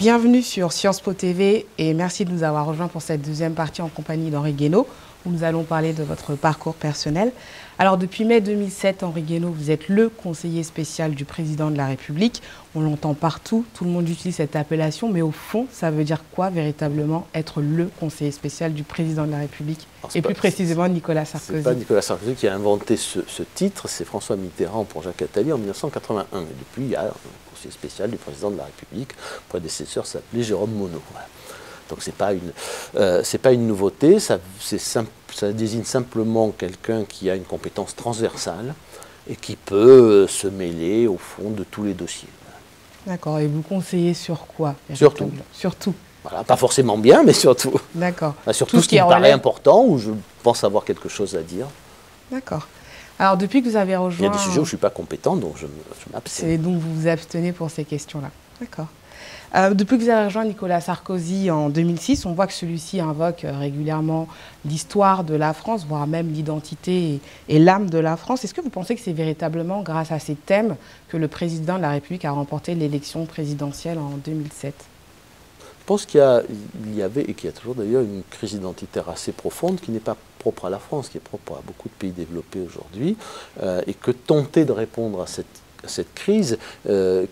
Bienvenue sur Sciences Po TV et merci de nous avoir rejoints pour cette deuxième partie en compagnie d'Henri Guénaud où nous allons parler de votre parcours personnel. Alors depuis mai 2007, Henri Guénaud, vous êtes le conseiller spécial du président de la République. On l'entend partout, tout le monde utilise cette appellation, mais au fond, ça veut dire quoi véritablement être le conseiller spécial du président de la République? Et plus précisément Nicolas Sarkozy. C'est pas Nicolas Sarkozy qui a inventé ce, titre, c'est François Mitterrand pour Jacques Attali en 1981. Et depuis, il y a un conseiller spécial du président de la République. Le prédécesseur s'appelait Jérôme Monod. Donc ce n'est pas, une, euh, pas une nouveauté, ça, ça désigne simplement quelqu'un qui a une compétence transversale et qui peut euh, se mêler au fond de tous les dossiers. D'accord, et vous conseillez sur quoi Surtout. Surtout. Voilà, pas forcément bien, mais surtout. D'accord. surtout tout ce qui, me paraît important, ou je pense avoir quelque chose à dire. D'accord. Alors, depuis que vous avez rejoint... Il y a des sujets où je ne suis pas compétent, donc je, je m'abstiens. Et donc, vous vous abstenez pour ces questions-là. D'accord. Euh, depuis que vous avez rejoint Nicolas Sarkozy en 2006, on voit que celui-ci invoque euh, régulièrement l'histoire de la France, voire même l'identité et, l'âme de la France. Est-ce que vous pensez que c'est véritablement grâce à ces thèmes que le président de la République a remporté l'élection présidentielle en 2007 je pense qu'il y, avait, et qu'il y a toujours d'ailleurs, une crise identitaire assez profonde qui n'est pas propre à la France, qui est propre à beaucoup de pays développés aujourd'hui, euh, et que tenter de répondre à cette cette crise euh,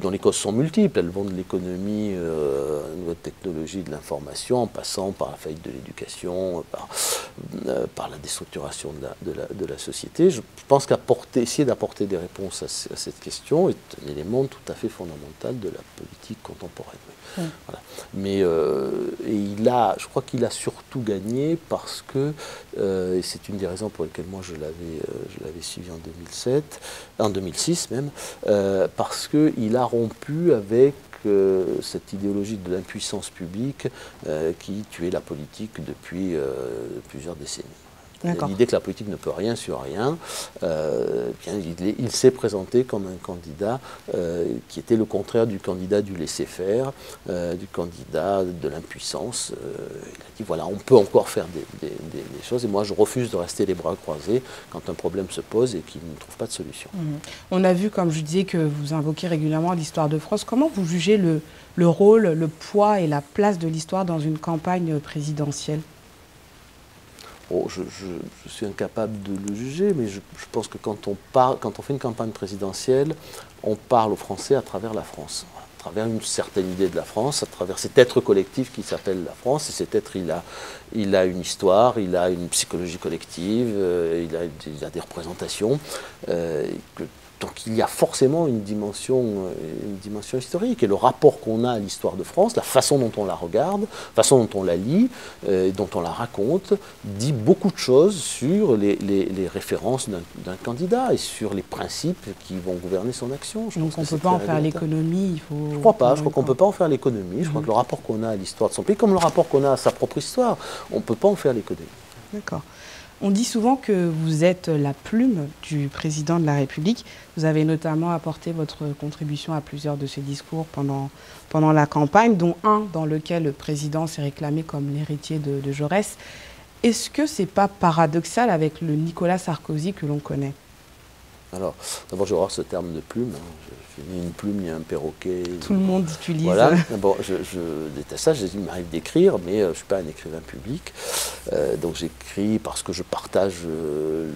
dont les causes sont multiples. Elles vont de l'économie, euh, nouvelle technologie de l'information, en passant par la faillite de l'éducation, par, euh, par la déstructuration de la, société. Je pense qu'essayer d'apporter des réponses à, cette question est un élément tout à fait fondamental de la politique contemporaine. Mais euh, et il a, je crois qu'il a surtout gagné parce que, et c'est une des raisons pour lesquelles moi je l'avais, je l'avais suivi en 2007, en 2006 même, parce qu'il a rompu avec euh, cette idéologie de l'impuissance publique euh, qui tuait la politique depuis euh, plusieurs décennies. L'idée que la politique ne peut rien sur rien, euh, bien, il, s'est présenté comme un candidat euh, qui était le contraire du candidat du laisser-faire, euh, du candidat de l'impuissance. il a dit voilà, on peut encore faire des, choses et moi je refuse de rester les bras croisés quand un problème se pose et qu'il ne trouve pas de solution. Mmh. On a vu, comme je disais, que vous invoquez régulièrement l'histoire de France. Comment vous jugez le, le rôle, le poids et la place de l'histoire dans une campagne présidentielle? Oh, je, suis incapable de le juger, mais je, pense que quand on, parle, quand on fait une campagne présidentielle, on parle aux Français à travers la France, à travers une certaine idée de la France, à travers cet être collectif qui s'appelle la France. Et cet être, il a, une histoire, il a une psychologie collective, euh, il, a, des représentations euh, donc il y a forcément une dimension, euh, une dimension historique. Et le rapport qu'on a à l'histoire de France, la façon dont on la regarde, la façon dont on la lit, euh, dont on la raconte, dit beaucoup de choses sur les, références d'un candidat et sur les principes qui vont gouverner son action. Je Donc on ne peut pas en faire l'économie il faut... Je ne crois pas. Je crois qu'on ne peut pas en faire l'économie. Je crois mhm. que le rapport qu'on a à l'histoire de son pays, comme le rapport qu'on a à sa propre histoire, on ne peut pas en faire l'économie. D'accord. On dit souvent que vous êtes la plume du président de la République. Vous avez notamment apporté votre contribution à plusieurs de ses discours pendant, pendant la campagne, dont un dans lequel le président s'est réclamé comme l'héritier de, de Jaurès. Est-ce que ce n'est pas paradoxal avec le Nicolas Sarkozy que l'on connaît? Alors, d'abord, je vais voir ce terme de plume. Hein. Je, ni une plume, ni un perroquet. Tout le monde utilise. Voilà. Bon, je, déteste ça. Il m'arrive d'écrire, mais euh, je ne suis pas un écrivain public. Euh, donc, j'écris parce que je partage euh,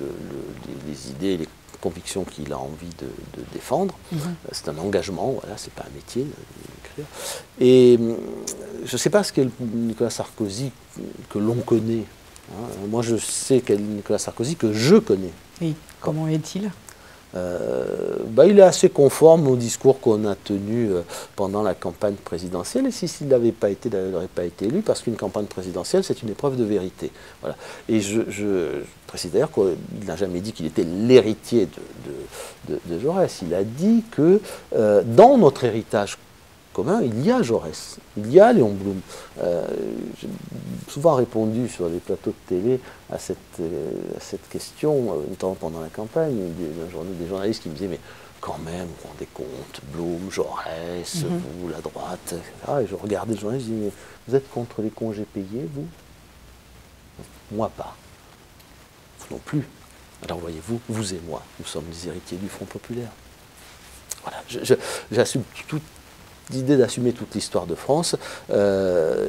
les, idées, les convictions qu'il a envie de, défendre. Mhm. C'est un engagement, voilà, c'est pas un métier d'écrire. Et je ne sais pas ce qu'est Nicolas Sarkozy que l'on connaît. Hein. Moi, je sais quel Nicolas Sarkozy que je connais. Et comment est-il? Euh, bah, il est assez conforme au discours qu'on a tenu euh, pendant la campagne présidentielle. Et si s'il n'avait pas été, il n'aurait pas été élu, parce qu'une campagne présidentielle, c'est une épreuve de vérité. Voilà. Et je, précise d'ailleurs qu'il n'a jamais dit qu'il était l'héritier de, de, Jaurès. Il a dit que euh, dans notre héritage commun, il y a Jaurès, il y a Léon Blum. Euh, j'ai souvent répondu sur les plateaux de télé à cette, euh, cette question, euh, notamment pendant la campagne, des, des journalistes qui me disaient, mais quand même, vous vous rendez compte, Blum, Jaurès, mhm. vous, la droite, etc. Et je regardais les journalistes, je disais, mais vous êtes contre les congés payés, vous? Moi pas. Vous non plus. Alors voyez-vous, vous et moi, nous sommes les héritiers du Front populaire. Voilà, j'assume tout, idée d'assumer toute l'histoire de France, euh,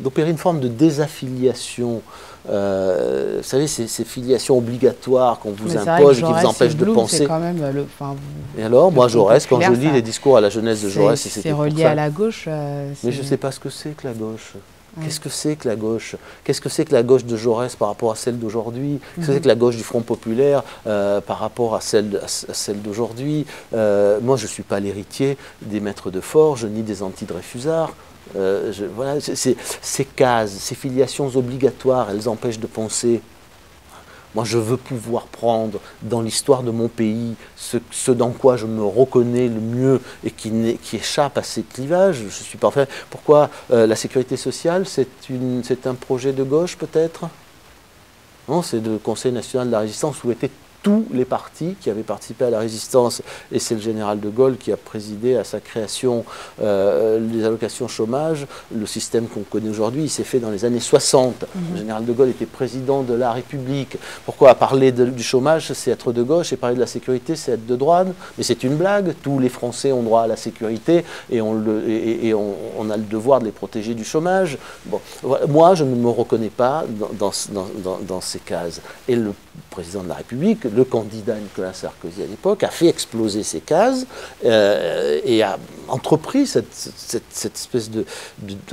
d'opérer une forme de désaffiliation euh, vous savez, ces, filiations obligatoires qu'on vous impose et qui vous empêchent de penser. Quand même le, et alors, moi, Jaurès, quand je lis les discours à la jeunesse de Jaurès, c'est relié à la gauche. Euh, Mais je ne sais pas ce que c'est que la gauche. Qu'est-ce que c'est que la gauche? Qu'est-ce que c'est que la gauche de Jaurès par rapport à celle d'aujourd'hui? Qu'est-ce que c'est mhm. que la gauche du Front populaire euh, par rapport à celle, celle d'aujourd'hui? Moi, je ne suis pas l'héritier des maîtres de forge ni des anti-Dreyfusards. Euh, voilà, ces cases, ces filiations obligatoires, elles empêchent de penser. Moi, je veux pouvoir prendre dans l'histoire de mon pays ce, dans quoi je me reconnais le mieux et qui, échappe à ces clivages. Je suis parfait. Pourquoi euh, la sécurité sociale, c'est un projet de gauche peut-être? Non, c'est le Conseil national de la résistance où était tous les partis qui avaient participé à la résistance, et c'est le général de Gaulle qui a présidé à sa création euh, les allocations chômage. Le système qu'on connaît aujourd'hui, il s'est fait dans les années 60. Mhm. Le général de Gaulle était président de la République. Pourquoi parler du chômage, c'est être de gauche, et parler de la sécurité, c'est être de droite? Mais c'est une blague. Tous les Français ont droit à la sécurité, et on, le, et, on, a le devoir de les protéger du chômage. Bon, moi, je ne me reconnais pas dans, dans, dans ces cases. Et le président de la République, le candidat Nicolas Sarkozy à l'époque, a fait exploser ces cases euh, et a entrepris cette, espèce de,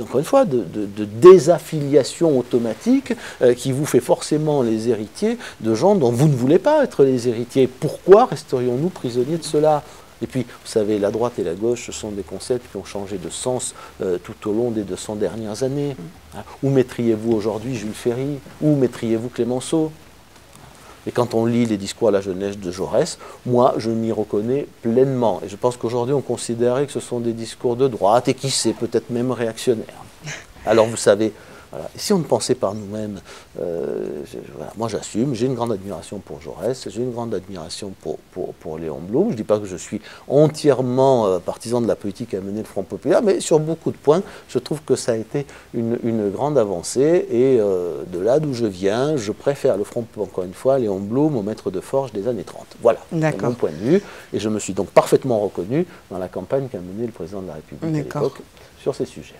encore une fois, de, désaffiliation automatique euh, qui vous fait forcément les héritiers de gens dont vous ne voulez pas être les héritiers. Pourquoi resterions-nous prisonniers de cela? Et puis, vous savez, la droite et la gauche, ce sont des concepts qui ont changé de sens euh, tout au long des 200 dernières années. Hein. Où mettriez-vous aujourd'hui Jules Ferry? Où mettriez-vous Clémenceau? Et quand on lit les discours à la jeunesse de Jaurès, moi, je m'y reconnais pleinement. Et je pense qu'aujourd'hui, on considérait que ce sont des discours de droite et qui sait, peut-être même réactionnaires. Alors, vous savez, et si on ne pensait par nous-mêmes, euh, moi j'assume, j'ai une grande admiration pour Jaurès, j'ai une grande admiration pour, pour, Léon Blum. Je ne dis pas que je suis entièrement euh, partisan de la politique à mener le Front populaire, mais sur beaucoup de points, je trouve que ça a été une, grande avancée. Et euh, de là d'où je viens, je préfère le Front, encore une fois, Léon Blum au maître de forge des années 30. Voilà, c'est mon point de vue. Et je me suis donc parfaitement reconnu dans la campagne qu'a menée le président de la République à l'époque sur ces sujets.